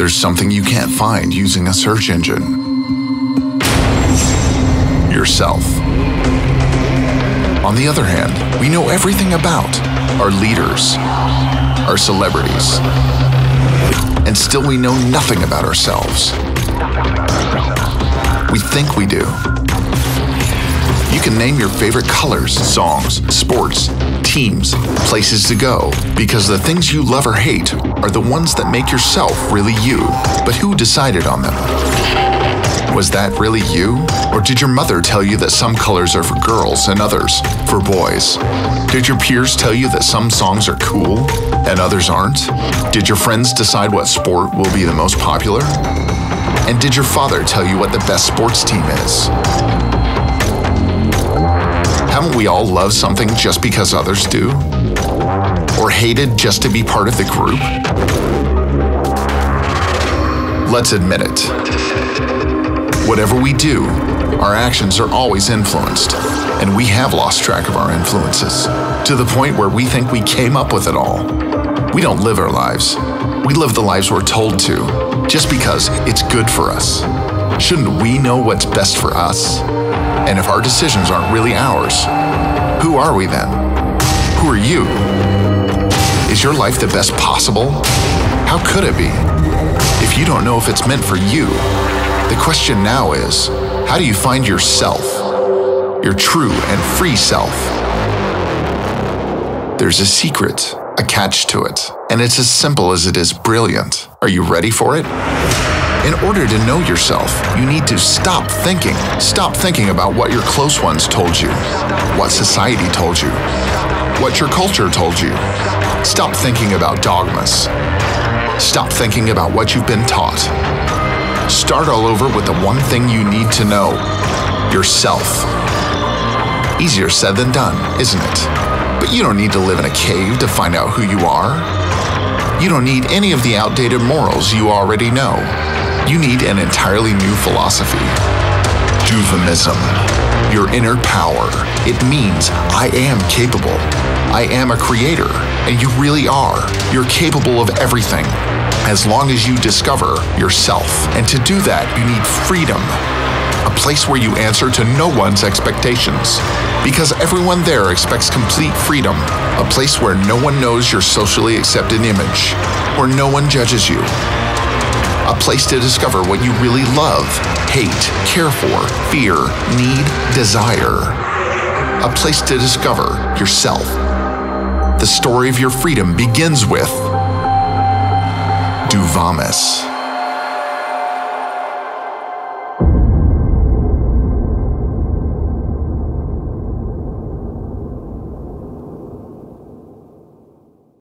there's something you can't find using a search engine yourself. On the other hand, we know everything about our leaders, our celebrities, and still we know nothing about ourselves. We think we do. You can name your favorite colors, songs, sports, teams, places to go, because the things you love or hate are the ones that make yourself really you. But who decided on them? Was that really you? Or did your mother tell you that some colors are for girls and others for boys? Did your peers tell you that some songs are cool and others aren't? Did your friends decide what sport will be the most popular? And did your father tell you what the best sports team is? Haven't we all loved something just because others do? Or hated just to be part of the group? Let's admit it. Whatever we do, our actions are always influenced, and we have lost track of our influences to the point where we think we came up with it all. We don't live our lives. We live the lives we're told to, just because it's good for us. Shouldn't we know what's best for us? And if our decisions aren't really ours, who are we then? Who are you? Is your life the best possible? How could it be? If you don't know if it's meant for you, the question now is how do you find yourself, your true and free self? There's a secret, a catch to it, and it's as simple as it is brilliant. Are you ready for it? In order to know yourself, you need to stop thinking. Stop thinking about what your close ones told you, what society told you, what your culture told you. Stop thinking about dogmas. Stop thinking about what you've been taught. Start all over with the one thing you need to know yourself. Easier said than done, isn't it? But you don't need to live in a cave to find out who you are. You don't need any of the outdated morals you already know you need an entirely new philosophy. Duvamism, your inner power. It means I am capable. I am a creator, and you really are. You're capable of everything, as long as you discover yourself. And to do that, you need freedom. A place where you answer to no one's expectations. Because everyone there expects complete freedom. A place where no one knows your socially accepted image. Where no one judges you a place to discover what you really love, hate, care for, fear, need, desire. A place to discover yourself. The story of your freedom begins with Duvamis.